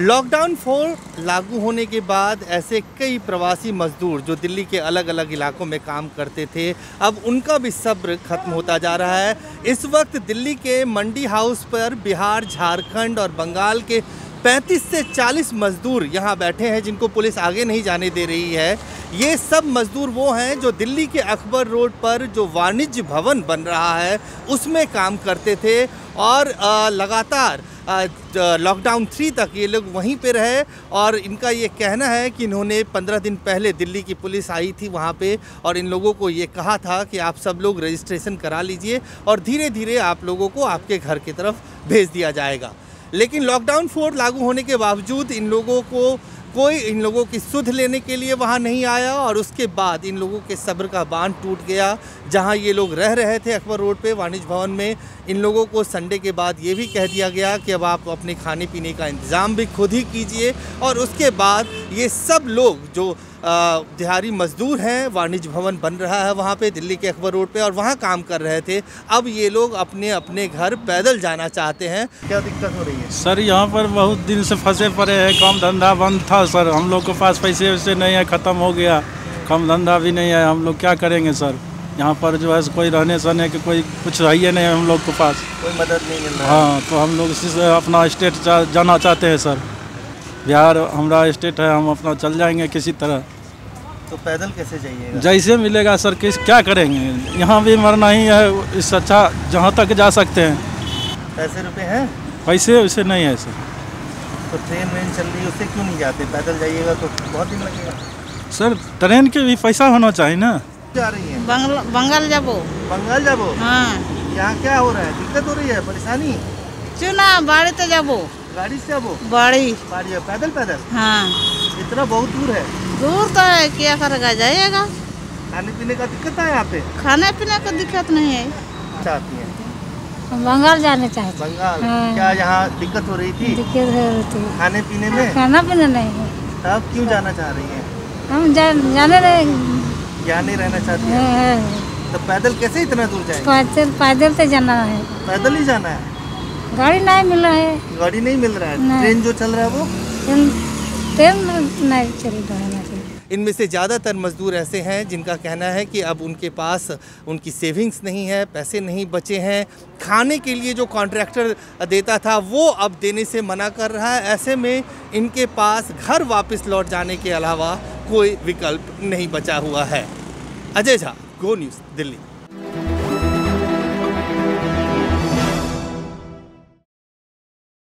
Lockdown four लागू होने के बाद ऐसे कई प्रवासी मजदूर जो दिल्ली के अलग अलग इलाकों में काम करते थे, अब उनका भी सब्र खत्म होता जा रहा है। इस वक्त दिल्ली के मंडी हाउस पर बिहार, झारखंड और बंगाल के 35 से 40 मजदूर यहाँ बैठे हैं, जिनको पुलिस आगे नहीं जाने दे रही है। ये सब मजदूर वो हैं जो दिल्ली के अकबर रोड पर जो वाणिज्य भवन बन रहा है, उसमें काम करते थे और लगातार लॉकडाउन थ्री तक ये लोग वहीं पे रहे और इनका ये कहना है कि इन्होंने पंद्रह दिन पहले दिल्ली की पुलिस आई थी वहाँ पे और इन लोगों को ये कहा था कि आप सब लोग रजिस्ट्रेशन करा लीजिए और धीरे धीरे आप लोगों को आपके घर की तरफ़ भेज दिया जाएगा। लेकिन लॉकडाउन फोर लागू होने के बावजूद इन लोगों को कोई, इन लोगों की सुध लेने के लिए वहाँ नहीं आया और उसके बाद इन लोगों के सब्र का बाँध टूट गया। जहाँ ये लोग रह रहे थे अकबर रोड पे, वाणिज्य भवन में। इन लोगों को संडे के बाद ये भी कह दिया गया कि अब आप अपने खाने पीने का इंतज़ाम भी खुद ही कीजिए। और उसके बाद ये सब लोग जो दिहाड़ी मजदूर हैं, वाणिज्य भवन बन रहा है वहाँ पे, दिल्ली के अकबर रोड पे, और वहाँ काम कर रहे थे। अब ये लोग अपने अपने घर पैदल जाना चाहते हैं। क्या दिक्कत हो रही है? सर, यहाँ पर बहुत दिन से फंसे पड़े हैं। काम धंधा बंद था सर। हम लोग के पास पैसे वैसे नहीं है, ख़त्म हो गया। काम धंधा भी नहीं है। हम लोग क्या करेंगे सर? यहाँ पर जो है कोई रहने सहने के कोई कुछ है ही नहीं है हम लोग के पास। कोई मदद नहीं मिल रहा हाँ। तो हम लोग इसी से अपना स्टेट जा, जाना चाहते हैं सर। बिहार हमारा स्टेट है हम अपना चल जाएँगे किसी तरह। तो पैदल कैसे जाइएगा? जैसे मिलेगा सर किस क्या करेंगे? यहाँ भी मरना ही है इससे अच्छा जहाँ तक जा सकते हैं। पैसे रुपये हैं? पैसे वैसे नहीं है सर। तो ट्रेन वेन चल रही है उससे क्यों नहीं जाते? पैदल जाइएगा तो बहुत दिन लगेगा सर ट्रेन के भी पैसा होना चाहिए ना। जा रही हैं? बंगल बंगाल जाबो। बंगाल जाबो? हाँ। यहाँ क्या हो रहा है? दिक्कत हो रही है? परेशानी? चुना बाड़ीते जाबो। गाड़ी से जाबो? बाड़ी। है, पैदल पैदल? हाँ। इतना बहुत दूर है? दूर तो है क्या करेगा? जाइएगा। खाने पीने का दिक्कत है यहाँ पे? खाने पीने का दिक्कत नहीं है। चाहती हैं? बंगाल जाने चाहते बंगाल? हाँ। क्या यहाँ दिक्कत हो रही थी? दिक्कत है होती है। खाने पीने में? खाना पीना नहीं है। तब क्यों जाना चाह रही हैं? हम जा, जाने रहे यहाँ नहीं रहना चाहती हैं। हैं। तो पैदल कैसे इतना दूर जाएँगे? पैदल पैदल तो जाना है। पैदल ही जाना है? गाड़ी नहीं मिला है। गाड़ी नहीं मिल रहा है? ट्रेन जो चल रहा है वो? ट्रेन नहीं चल रहा है इनमें से ज़्यादातर मजदूर ऐसे हैं जिनका कहना है कि अब उनके पास उनकी सेविंग्स नहीं है पैसे नहीं बचे हैं। खाने के लिए जो कॉन्ट्रैक्टर देता था वो अब देने से मना कर रहा है। ऐसे में इनके पास घर वापस लौट जाने के अलावा कोई विकल्प नहीं बचा हुआ है। Ajay Jha Go News Delhi.